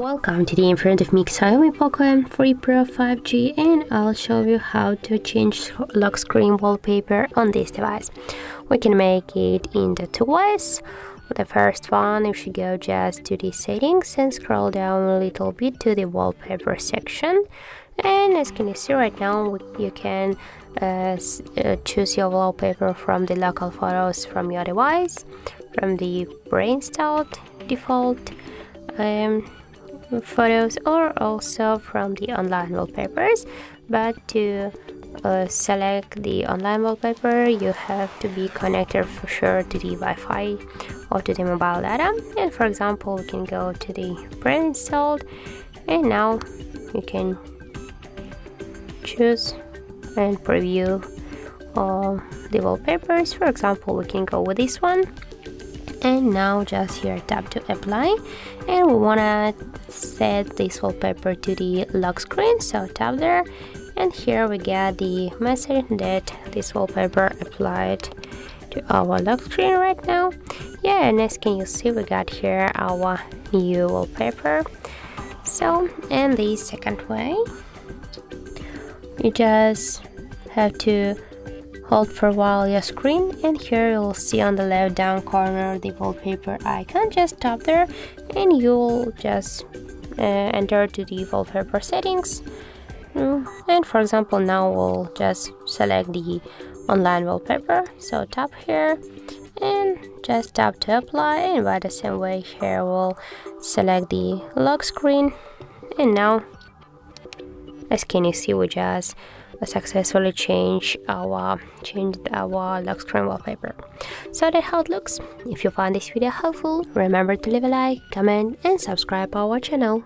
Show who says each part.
Speaker 1: Welcome to the in front of me Xiaomi Poco M3 Pro 5G and I'll show you how to change lock screen wallpaper on this device. We can make it in the two ways. The first one, if you go just to the settings and scroll down a little bit to the wallpaper section and as can you see right now you can uh, uh, choose your wallpaper from the local photos from your device from the pre-installed default um, photos or also from the online wallpapers. But to uh, select the online wallpaper you have to be connected for sure to the Wi-Fi or to the mobile data. And for example we can go to the pre-installed and now you can choose and preview all the wallpapers. For example we can go with this one. And now just here tap to apply. And we want to set this wallpaper to the lock screen so tap there. And here we get the message that this wallpaper applied to our lock screen right now. Yeah and as can you see we got here our new wallpaper? So and the second way you just have to hold for a while your screen and here you'll see on the left down corner the wallpaper icon just tap there and you'll just uh, enter to the wallpaper settings. Mm, and for example now we'll just select the online wallpaper. So tap here and just tap to apply and by the same way here we'll select the lock screen. And now as can you see we just successfully changed our changed our lock screen wallpaper. So that's how it looks. If you found this video helpful remember to leave a like comment and subscribe our channel